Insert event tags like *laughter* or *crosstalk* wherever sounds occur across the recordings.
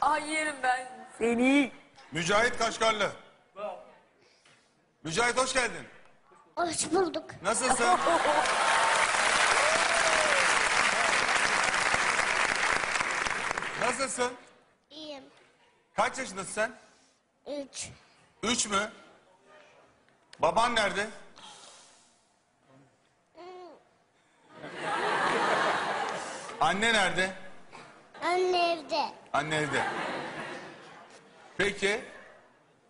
Ay yerim ben seni. Mücahit Kaşgarlı. Mücahit hoş geldin. Hoş bulduk. Nasılsın? *laughs* Nasılsın? İyiyim. Kaç yaşındasın sen? Üç. Üç mü? Baban nerede? Anne nerede? Anne evde. Anne evde. Peki.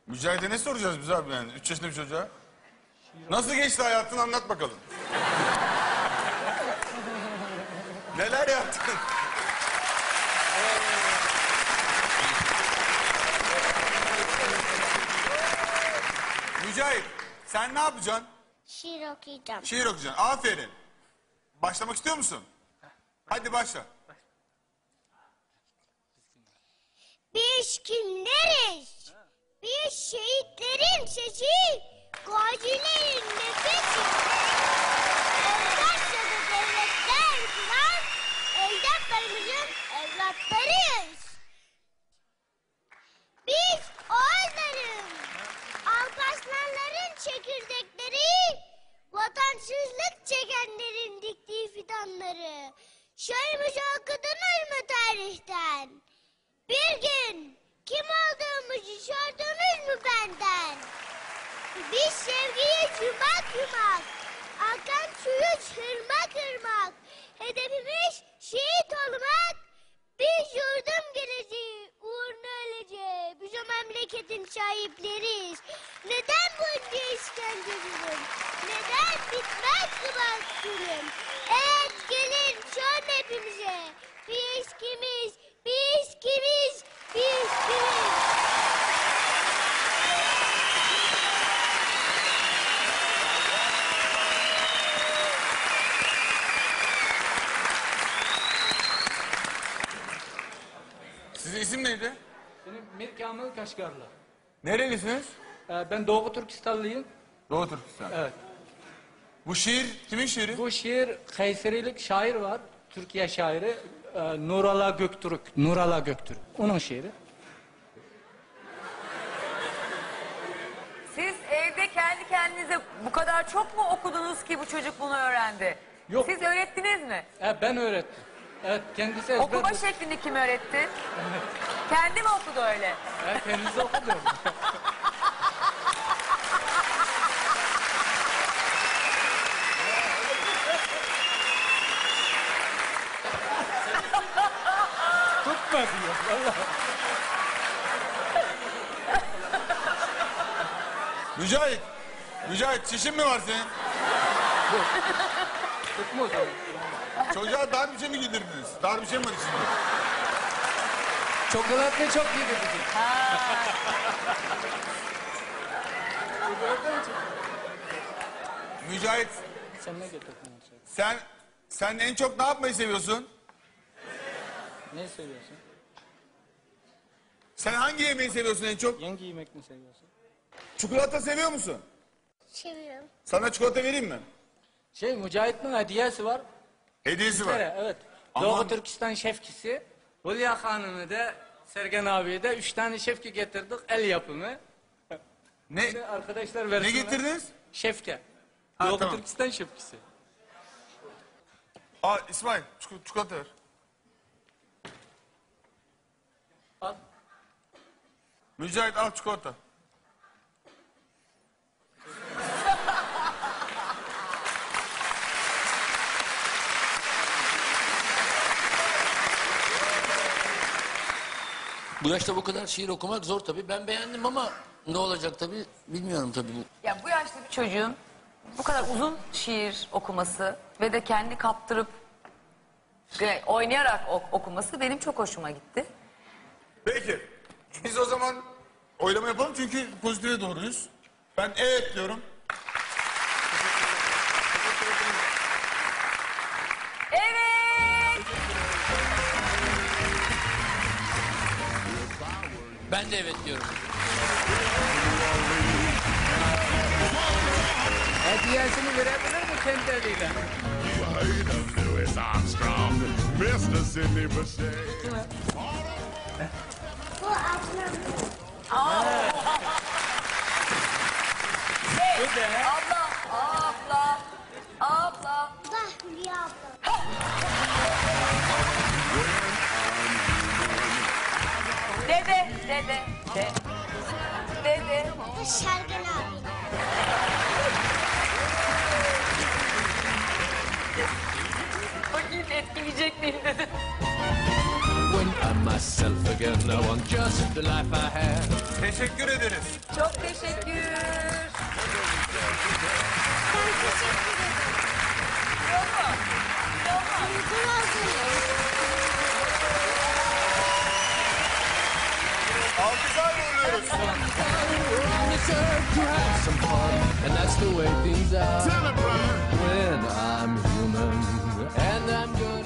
Mücahit'e ne soracağız biz abi yani? Üç yaşında bir çocuğa. Nasıl geçti hayatın anlat bakalım. *laughs* Neler yaptın? Mücahit sen ne yapacaksın? Şiir okuyacağım. Şiir okuyacaksın. Aferin. Başlamak istiyor musun? Hadi başla. Biz kimleriz? Biz şehitlerin sesi, gazilerin nefesi. Evlatları devletler kuran, evlatlarımızın evlatlarıyız. Bir gün kim olduğumuzu sordunuz mu benden? Biz sevgiye yumak yumak, akan suyu çırmak ırmak. Hedefimiz şehit olmak, biz yurdum geleceği, uğruna öleceği. Biz o memleketin sahipleriyiz. Neden bunca işkence? Neden bitmez kıvak zulüm? Evet gelin neydi? Benim Mir Kamil Kaşgarlı. Nerelisiniz? Ee, ben Doğu Türkistanlıyım. Doğu Türkistan. Evet. Bu şiir kimin şiiri? Bu şiir Kayserilik şair var. Türkiye şairi e, Nurala Göktürk. Nurala Göktürk. Onun şiiri. Siz evde kendi kendinize bu kadar çok mu okudunuz ki bu çocuk bunu öğrendi? Yok. Siz öğrettiniz mi? E, ben öğrettim. Evet kendisi ezber. Okuma şeklini kim öğretti? Kendi mi okudu öyle? Evet, kendisi okudu. *laughs* Tutma diyor. Vallahi. Mücahit. Mücahit çişin mi var senin? Tutma o zaman. Çocuğa dar bir şey mi giydirdiniz? Dar bir şey mi var içinde? Çokolatlı çok iyi dedi. Mücahit Sen ne getirdin? sen sen en çok ne yapmayı seviyorsun? Ne seviyorsun? Sen hangi yemeği seviyorsun en çok? Yenge yemek mi seviyorsun? Çikolata seviyor musun? Seviyorum. Sana çikolata vereyim mi? Şey Mücahit'in hediyesi var. Hediyesi var. kere, evet. Aman. Doğu Türkistan şefkisi. Hülya Hanım'ı da Sergen abiye de üç tane şefki getirdik el yapımı. Ne? Arkadaşlar Ne versinler. getirdiniz? Şefke. Ha, Doğu tamam. Türkistan şefkisi. Aa İsmail çik- çikolata ver. Al. Mücahit al çikolata. Bu yaşta bu kadar şiir okumak zor tabii. Ben beğendim ama ne olacak tabii bilmiyorum tabii. bu. Ya bu yaşta bir çocuğun bu kadar uzun şiir okuması ve de kendi kaptırıp oynayarak ok- okuması benim çok hoşuma gitti. Peki. Biz o zaman oylama yapalım çünkü pozitife doğruyuz. Ben evet diyorum. Ben de evet diyorum. Hediyesini verebilir mi kendi eliyle? Louis Armstrong, Mr. Sidney Bechet. Dede, dede, de. Dede. Şergen abi. Bakayım etkileyecek miyim dedim. When I'm myself again, I want just the life I had. Teşekkür ederiz. Çok teşekkür. Alkışlar. And that's the way things are. When I'm human and I'm good.